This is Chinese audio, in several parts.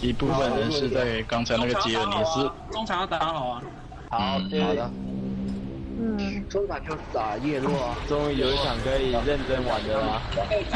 一部分人是在刚才那个吉尔尼斯，中场要打好啊。好，嗯好的。嗯，中场就打叶落啊。终于有一场可以认真玩的了。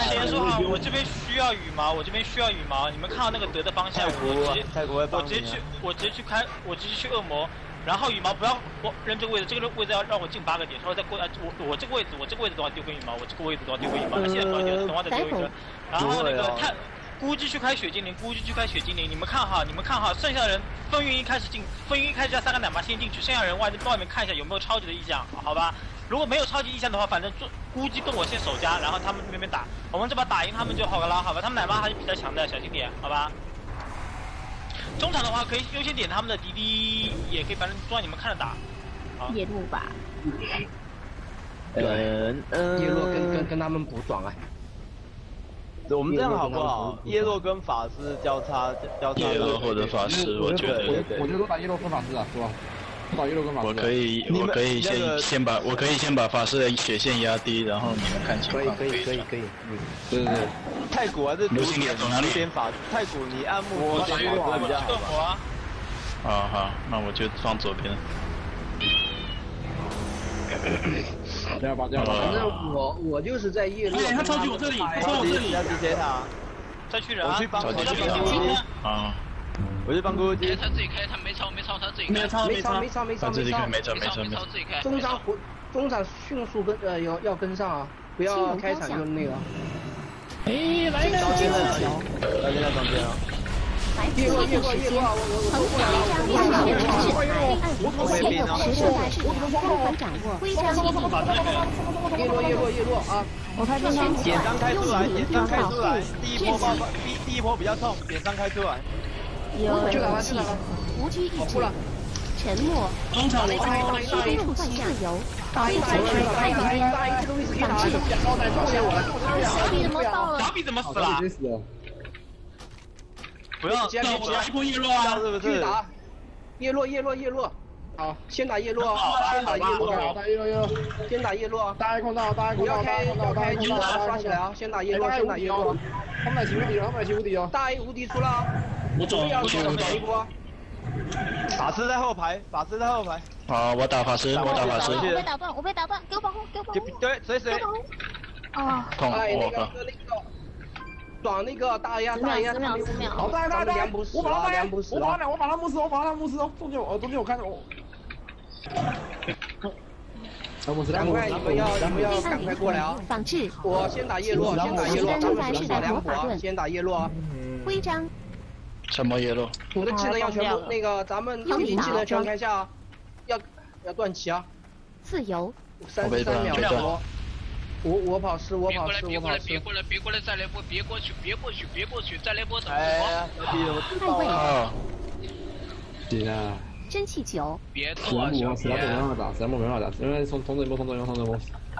先说好，我这边需要羽毛，我这边需要羽毛。你们看到那个德的方向，我直接泰国我直接去，我直接去开，我直接去恶魔。然后羽毛不要我扔这个位置，这个位置要让我进八个点，稍微再过来，我我这个位置，我这个位置的话丢根羽毛，我这个位置的话丢根羽毛，现在不要丢，等会再丢一个。然后那个太估计去开雪精灵，估计去开雪精灵，你们看哈，你们看哈，剩下的人风云一开始进，风云一开始要三个奶妈先进去，剩下人外外面看一下有没有超级的意向，好吧？如果没有超级意向的话，反正做估计跟我先守家，然后他们那边打，我们这把打赢他们就好了，好吧？他们奶妈还是比较强的，小心点，好吧？中场的话可以优先点他们的滴滴，也可以，反正中场你们看着打。好，夜路吧，嗯嗯，叶落跟跟跟他们补爽啊。我们这样好不好？叶落跟法师交叉交叉。叶落或者法师，我觉得我觉得打叶落跟法师啊，是吧？打叶落跟法师。我可以，我可以先先把我可以先把法师的血线压低，然后你们看情况。可以可以可以可以，嗯，对对对。太古还是流星你要走哪里边法太古你按木我去法师比较好恶魔啊。好好，那我就放左边。这样吧，这样吧。反正我我就是在夜里。哎，他超级我这里，他超我这里。要 DJ 他。再去人啊！我去帮我去这边帮丢一啊，我去帮姑姑哎，他自己开，他没超没超，他自己开。没超没超超没超没超没超他自己看，没超没超没没错没错。超自己开。中场回中场迅速跟呃要要跟上啊，不要开场就那个。天使球，大家在中间啊。来自一时间，横规章亮眼指示牌，按图形前有实时大视角，光环掌握，徽章一体。叶落叶落叶落啊！我发现身点伤开出来，点伤开出来，第一波爆发，第第一波比较痛，点伤开出来。有就打完武器就打完，无拘一保护了，沉默，中场我哦，虚边处换自由，打一打一打一打一打一，这东西可以打。比怎么到了？小比怎么，死了。不要接接接那我打一波叶落啊！是不是？打。叶落叶落叶落，好，先打叶落啊，先打叶落啊，打叶落叶落，先打叶落啊。大家空到，大家空到，不要开要开刷起来啊！先打叶落，先打叶落。他们来起无敌了，他们来起无敌哦。大 A 无敌出了啊，我走，我走，我走。一波。法师在后排，法师在后排。好，我打法师，我打法师，我被打断，我被打断，给我保护，给我保护，对，谁谁。啊，痛哎，那个我靠！那个，爽那个大丫十大丫，秒，十秒，十秒。好，大家大家，梁不死啊，我把他打梁不死啊。我把他我把他牧师，我把他牧师哦，中间我中间我看着我。赶快，你们要你们要赶快过来啊！仿制，我先打叶落，先打叶落，他们是打两火啊，先打叶落啊！徽章，什么叶落？我的技能要全部那个，咱们精灵技能全开下啊！要要断旗啊！自由，三十三秒多。我我跑失，我别过来，跑失，别过来，我跑失。别过来，别过来，再来波，别过去，别过去，别过去，再来波等哎我，呀，小弟，我知道捍卫，啊，行啊，蒸汽球，别动啊，史莱姆小史莱姆没别。办法打，史莱姆没办法打，因为从从这波从这波从这波。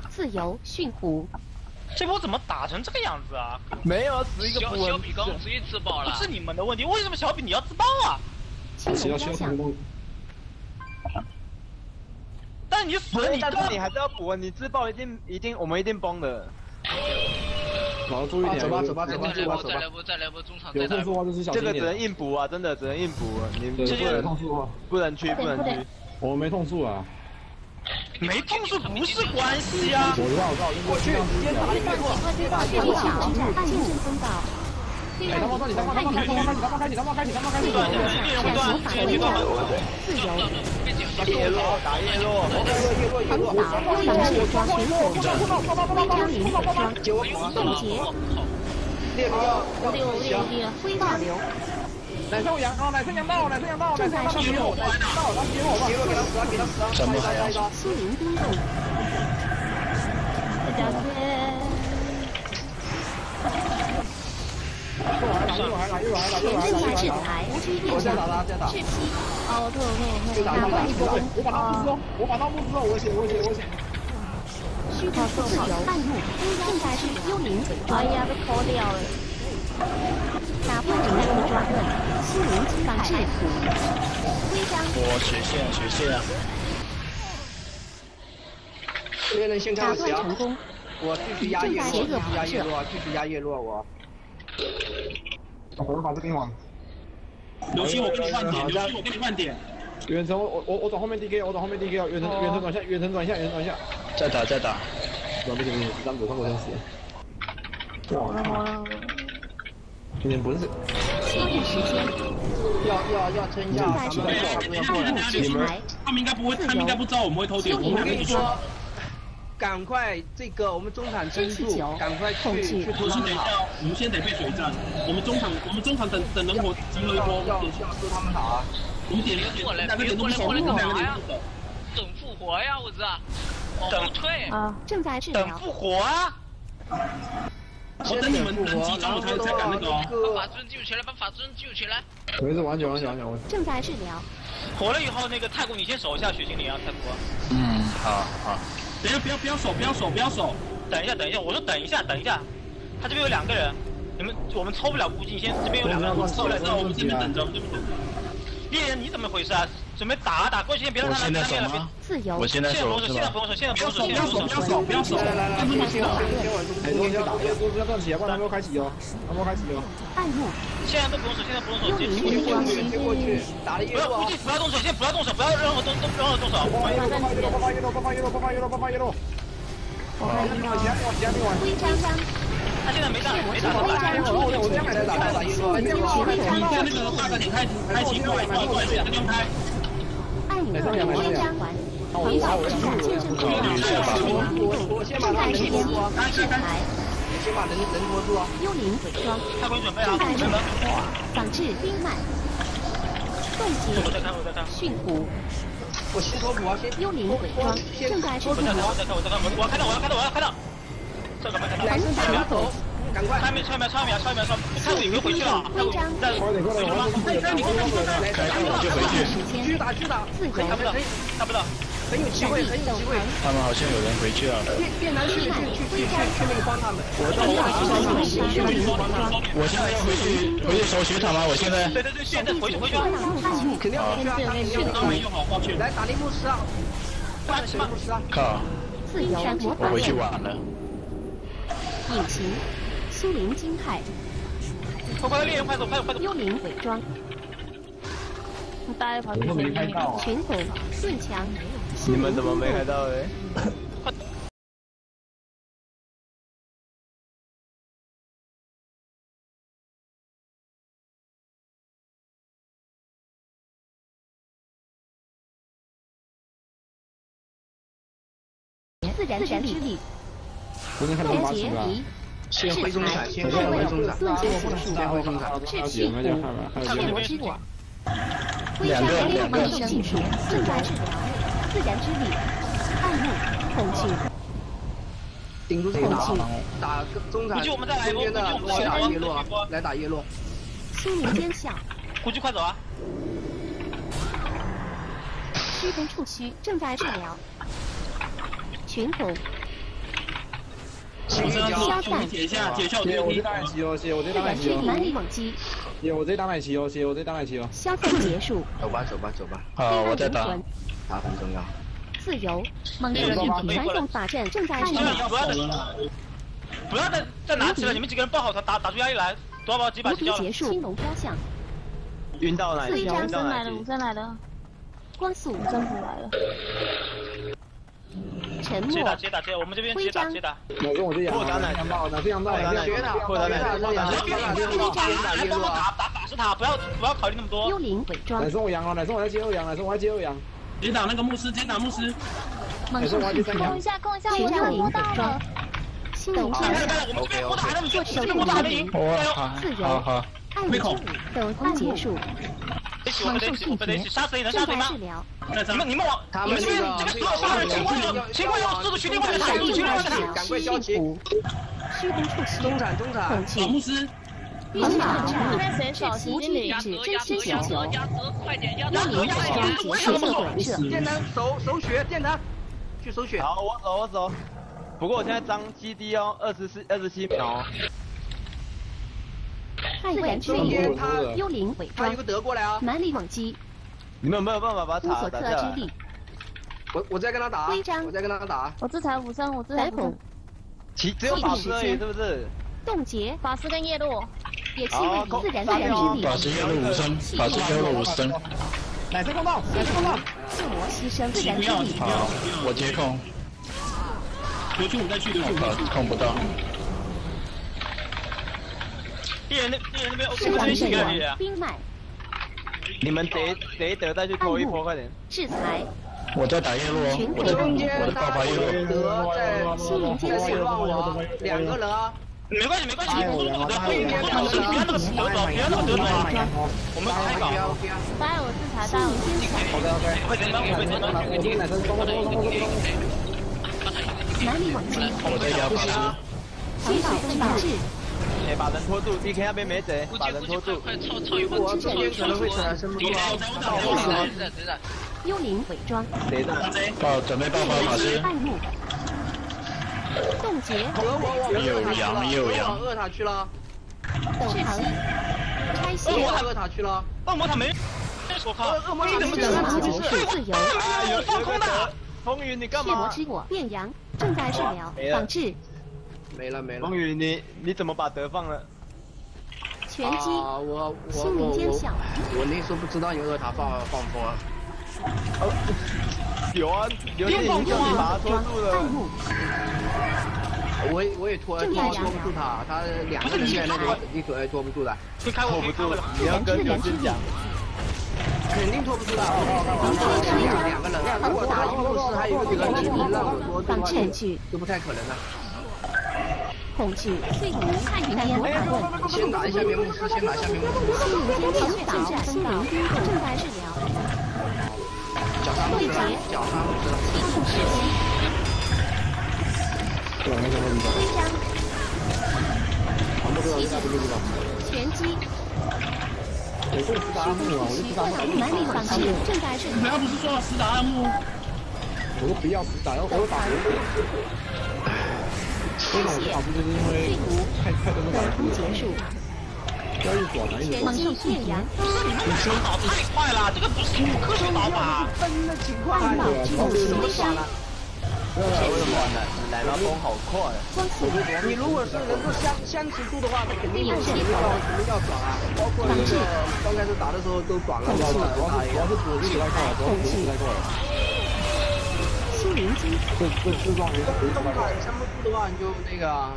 自由，驯服，这波怎么打成这个样子啊？没有死一个小符文小比刚直接自爆了不，是你们的问题，为什么小比你要自爆啊？青需要需要龙雕像你死了，你但是你还是要补啊，你自爆一定一定我们一定崩的。好，注意点。走吧走吧走吧走吧。走吧再来。波，再来波，中场再有。痛数的话就是小心点。这个只能硬补啊，真的只能硬补啊，你对，不不能不能屈不能屈。我们没痛数啊。没痛数不是关系啊。我知道，我知道，过去直接打叶落。电小之战，暗阵风暴，哎，他妈开你，他妈开你，他妈开你，他妈开你，他妈开你，他妈开你。断，猎人会断，猎人会断。自由，叶落打叶落，叶落叶落叶落。横扫，反制装全火，徽章零，冻结，猎人要要六六六，徽章流，奶生羊啊，奶生羊到，奶生羊到，奶生羊到，接我，奶生羊到，然后接我吧。叶落给他死啊给他死啊！什么杀一杀一杀！心灵冰冻，这叫做又来了，又来了，又来了，又来了，全身又来了。制裁，无拘我一指，再打他，再打。赤膝，哦，我退我退我退，就打他，打断一波，我把他牧师哦，我把我写，我写，我写。虚火自由，暗入，现在是幽灵哎呀，被抠掉了。打破整个转盾，心灵反制服，徽章，我血线血线啊！猎人先开打始死啊！断成功，我继续压叶落，继续压叶落，继续压叶落，我。我把这给你往。刘星，我跟你换点，刘星，我跟你换点。远程，我我我转后面 DK，我转后面 DK，远程远程转向，远程转向，远程转向。再打再打。不行不行，张左张左先死。好了。今天不是。休息时间。要要要撑一下，他们你们他们应该不会，他们应该不知道我们会偷点，我们跟你说。赶快，这个我们中场撑住，赶快去去拖他们好。我们先得被水战，我们中场我们中场等等人火集合一波，要要拖他们好啊。我们点一个点，两个点都没过来，两个点等复活呀，我知道。等退啊，正在治疗。等复活啊！我等你们等集中，我才才敢那个。把法尊救起来，把法尊救起来。没事，完全完全完全。正在治疗。活了以后，那个太古你先守一下血精灵啊，太古。嗯，好好。等一下，不要不要守，不要守，不要守。等一下，等一下，我说等一下，等一下。他这边有两个人，你们我们抽不了估计，先这边有两个人我们这边等着，这边等着。猎人你怎么回事啊？准备打啊打，过去先别让他来打了。自由。我现在守，现在不用守，现在不用守，不要守，不要守，不要守。来来来，先先先先先要打，要要要站起，不然他们要开启哦，他们要开启哦。暗幕。现在都不用守，现在不用守，幽灵回光，接过去，打了一个。不要估计，不要动手，先不要动手，不要任何动动任何动手。爆发一路，爆发一路，爆发一路，爆发一路，爆发一路。我看一下，徽章章。他现在没打，没打。徽章出我我先买来打，打一路。徽章。你看那个大哥，你开开启过来，过来过来，不用开。爱你的徽章环，环保执法见证通道，我先把他人拖住啊！制裁。先把人人拖住啊！幽灵伪装。太空准备啊！正在制仿制冰脉。冻结。驯服。我先！先。幽灵伪装。正在制服。我在看，我在看，我在看，我要开到，我要开到，我要开到。这个没看到。来，不要走。赶快！超秒，超秒，超秒，超秒，超！太古已经回去了。徽章。在。回去吗？哎，你过来，你过来。开我就回去。继续打，继续打。看不到，看不到。很有机会，很有机会。他们好像有人回去了。变变男去去去去去去那个帮他们。我在我现在要回去回去守血塔吗？我现在。对对对，现在回去回去。肯定要回去啊！刚没用好，抱歉。来打林牧师啊！打林牧师啊！靠！自由魔法我回去晚了。隐形，苏林金铠。快快猎人快走快走快走！幽灵伪装。大家跑去没开到。群恐盾墙。你们怎么没开到嘞？自然之力。昨天看到八十吧？先回中产，先回中产，先回中产。赤气虎，血魔之果。两个两个。正在治疗。自然之力。暗幕。恐惧。顶住这个打，打中产中间的来打叶落，来打叶落。心灵尖笑。估计快走啊！虚空触须正在治疗。群恐。消散。解一下，解效。谢我这大奶旗哦，谢我这大奶旗哦。蛮力猛击。谢我这大奶旗哦，谢我这大奶旗哦。消散结束。走吧，走吧，走吧。好，我在打。打很重要。自由。猛烈传送法阵正在治疗。不要再，不要再再拿起了，你们几个人抱好他，打打出压力来，多少把几把就结束。青龙飘向。晕到哪里？张到来了，武僧来了。光速征服来了。沉默。接打接打接，我们这边接打接打。老公，我这养打养到，哪这养到？养到，破打奶，破打奶，别打别打，来帮我打打打死他，不要不要考虑那么多。幽灵伪装。奶送我羊哦，奶送我要接二羊，奶送我要接二羊。接打那个牧师，接打牧师。猛兽吸血。控一下，控一下，我要摸到了。心灵之我们这边摸到还那么多，手摸到还没赢。自由。爱没口。等空结束。猛兽吸血。杀死你能杀死吗？你们你们往你们这边这个所有杀人情况有情况有速度去另外一个塔，速度去另外一个塔，赶快交齐。虚空触须。中产中产。老牧师。龙马这边谁守？无敌力指真心求。快点压幽灵伪装结束了。电男守守血，电男去守血。好，我走我走。不过我现在张 GD 哦，二十四二十七秒哦。自然之力，幽灵伪装。他有个德过来啊！蛮力猛击。你们有没有办法把塔打下来？我我在跟他打。徽章。我在跟他打。我这才五升，我这才。其只有法师而已，是不是？冻结法师跟叶落，也气味自然的人体法师叶落无声，法师叶落无声。奶色控到，奶色控到。自我牺牲自然之力。好，我接控。留去我再去，留去我控不到。猎人那猎人那边，释放阵亡，兵脉。你们贼贼得再去拖一波，快点。制裁。我在打叶落，我的我的爆发叶落。在心灵间希望我两个人啊。没关系没关系，我我的后面他们是别那么得着，别那么得着。我们开搞。发我制裁到。OK OK。快点帮我快点帮我。哪里往击？我在压法师。击倒防制。哎，把人拖住，DK 那边没贼，把人拖住。我这边可能会起来生不住了。幽灵伪装。谁的？报，准备爆发法师。冻结。有羊，有羊。恶塔去了。等层。拆卸。恶魔塔恶塔去了。恶魔塔没。我靠！恶魔塔怎么自由？有放空的。风云，你干嘛？血魔之我变羊，正在治疗，防治。没了没了。风雨，你你怎么把德放了？拳击。啊我我心灵尖笑。我那时候不知道有二塔放放风。有啊，有点影响你把他拖住了。我我也拖拖不住他，他两个人在那里，你可也拖不住的。拖不住，你要跟刘军讲。肯定拖不住的，两个人，如果他一个护士还有一个人，你让我拖的话，就不太可能了。恐惧，碎骨，看云烟，先打一下面牧师，先打一下面牧师。心灵间正在治疗。对决，脚伤不知道。气痛时期。徽章。七级。拳击。我是斯达阿木啊，我就斯达阿木。满力防治，正在治疗。你刚刚不是说了斯达阿木？我说不要斯达，要我打人。这种跑步就是因为太太多的等结束。交易短了一点。全击血阳。你手倒太快了，这个不是科学打法。分的情况。暗暴之后击伤。为什么呢？奶酪风好快。你如果是能够相相持住的话，那肯定有血要肯定要爽啊。包括那个刚开始打的时候都爽了。主要是主要是主力太快了，主要是主力太快了。这这这状元。中塔撑不住的话，你就那个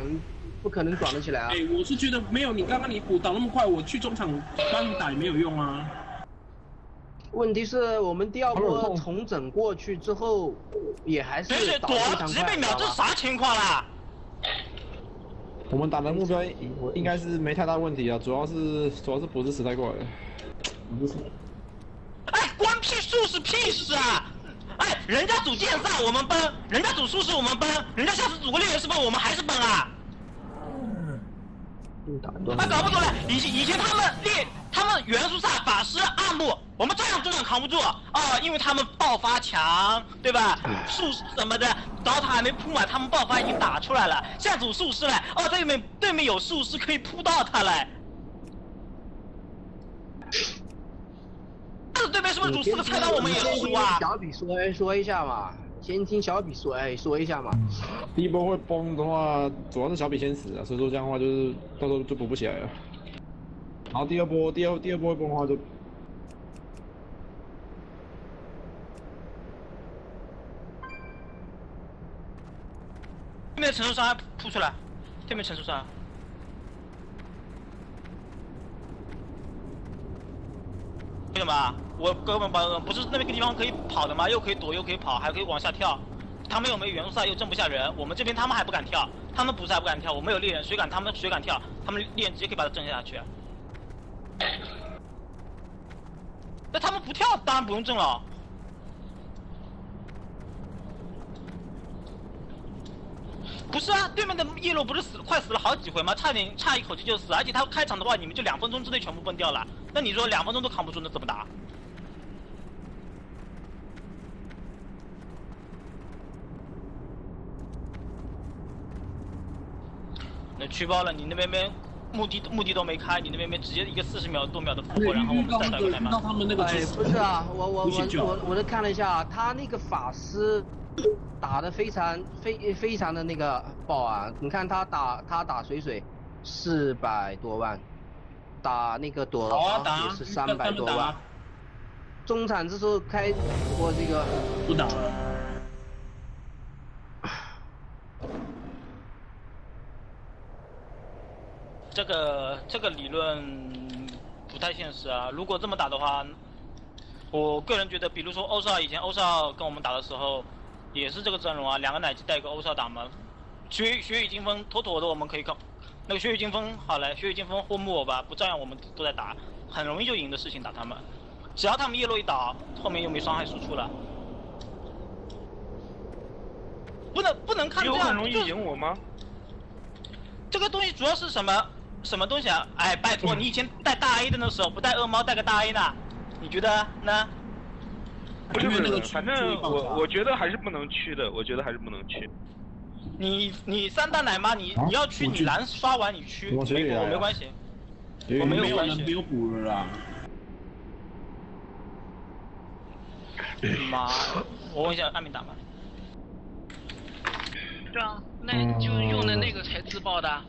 不可能转得起来啊。哎，我是觉得没有你刚刚你补打那么快，我去中场帮你打也没有用啊。问题是我们第二波重整过去之后，也还是打非常快。直接被秒，这啥情况啦？我们打的目标应该是没太大问题啊，主要是主要是不是时代过来的。哎，关屁术是屁事啊！哎，人家组剑煞我们崩，人家组术士我们崩，人家下次组个猎人是崩，我们还是崩啊！他搞不懂了，以前以前他们猎他们元素煞法师暗部，我们照样照样扛不住啊！因为他们爆发强，对吧？术士什么的，刀塔还没铺满，他们爆发已经打出来了。现在组术士了，哦，对面对面有术士可以扑到他了。这对面是不是主四个菜刀我们也输啊？小比说说一下嘛，先听小比说哎说一下嘛。第一波会崩的话，主要是小比先死啊，所以说这样的话就是到时候就补不起来了。然后第二波第二第二波会崩的话就。对面承受伤害扑出来，对面承受伤为什么啊，我根本把不是那边个地方可以跑的吗？又可以躲又可以跑，还可以往下跳。他们又没元素赛，又震不下人。我们这边他们还不敢跳，他们不是还不敢跳。我们有猎人，谁敢？他们谁敢跳？他们猎人直接可以把他震下去。那他们不跳，当然不用震了。不是啊，对面的叶落不是死快死了好几回吗？差点差一口气就死，而且他开场的话，你们就两分钟之内全部崩掉了。那你说两分钟都扛不住，那怎么打？那去包了，你那边边目的目的都没开，你那边边直接一个四十秒多秒的复活，然后我们再打过来吗？哎，不是啊，我我我我我都看了一下，他那个法师。打的非常非非常的那个爆啊！你看他打他打水水四百多万，打那个朵好啊打也是三百多万。中场这时候开播这个不打了。这个这个理论不太现实啊！如果这么打的话，我个人觉得，比如说欧少以前欧少跟我们打的时候，也是这个阵容啊，两个奶机带一个欧少打嘛，血血雨惊风妥妥的我们可以靠那个血雨惊风好嘞，血雨惊风或木偶吧，不照样我们都在打，很容易就赢的事情打他们，只要他们叶落一倒，后面又没伤害输出了，不能不能看这样，有很容易就赢我吗？这个东西主要是什么什么东西啊？哎，拜托，你以前带大 A 的那时候不带恶猫带个大 A 呢？你觉得呢？不是不是，反正我我觉得还是不能去的，我觉得还是不能去。你你三大奶妈，你啊你要去你蓝刷完你去，我没我没关系。我没有没有关系人没有补了啦。妈，我问一下阿明打吗？对啊，那就用的那个才自爆的啊。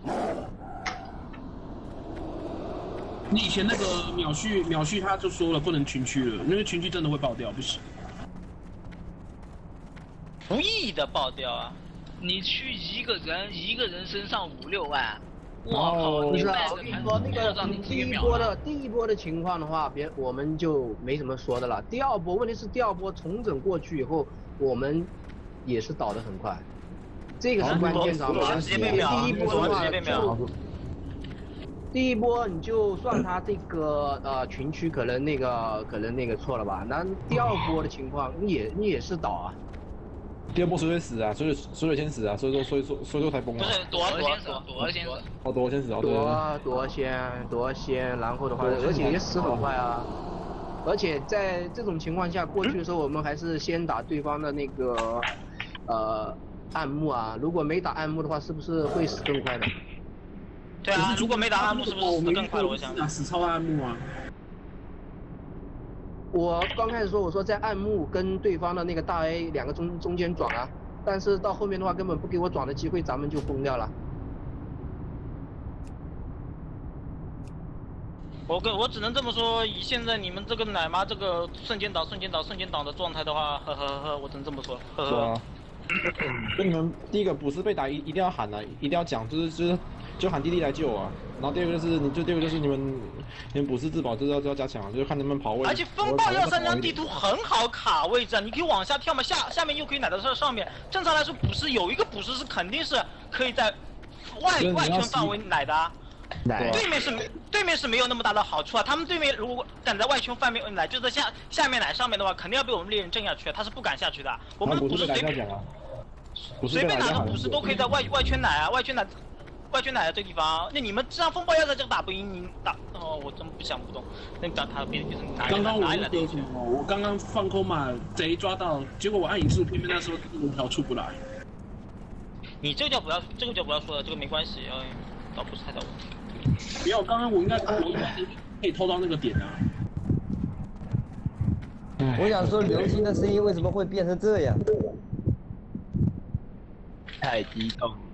你以前那个秒序秒序他就说了不能群区了，因为群区真的会爆掉，不行。不易的爆掉啊！你去一个人一个人身上五六万，我哦靠！你不是说，那个第一。波的第一波的情况的话，别我们就没什么说的了。第二波问题是第二波重整过去以后，我们也是倒的很快，这个是关键，知道吗？直接被秒第一波的话直接被秒就第一波你就算他这个呃群区可能那个可能那个错了吧，那第二波的情况你也你也是倒啊。第二波谁会死啊，水水水水先死啊，所以说所以说所以说才崩啊。不是躲躲躲先死躲，躲先死。哦，多先死哦，对对对。夺夺先然后的话，而且也死很快啊。而且在这种情况下，过去的时候我们还是先打对方的那个呃暗幕啊，如果没打暗幕的话，是不是会死更快的？对啊，如果没打暗幕，是不是死得更快了？我想。啊，死超暗幕啊！我刚开始说我说在暗幕跟对方的那个大 A 两个中中间转啊，但是到后面的话根本不给我转的机会，咱们就崩掉了。我跟我只能这么说，以现在你们这个奶妈这个瞬间倒、瞬间倒、瞬间倒的状态的话，呵呵呵呵，我只能这么说，呵呵。是啊。就你们第一个不是被打一一定要喊啊，一定要讲，就是就是就喊弟弟来救啊。然后第二个就是你就第二个就是你们你们补时自保就是要就要加强啊，就是看能不能跑位。而且风暴要三张地图很好卡位置啊，你可以往下跳嘛，下下面又可以奶到上上面。正常来说，补时有一个补时是肯定是可以在外外圈范围奶的对面是没对面是没有那么大的好处啊，他们对面如果敢在外圈范围奶，就在下下面奶上面的话，肯定要被我们猎人震下去，他是不敢下去的。我们的补时随便哪个捕食都可以在外外圈奶啊，外圈奶外圈奶的这个地方。那你们这样风暴要在这个打不赢，你打哦，我真不想不懂。那打他的别的就是哪里刚刚我哪里来的那个什么，我刚刚放空嘛，贼抓到，结果我按引数，偏偏那时候龙条出不来。你这个就不要，这个就不要说了，这个没关系，呃，倒不是太大问题。没有，刚刚我应该我应该可以偷到那个点啊。我想说，流星的声音为什么会变成这样？太激动了。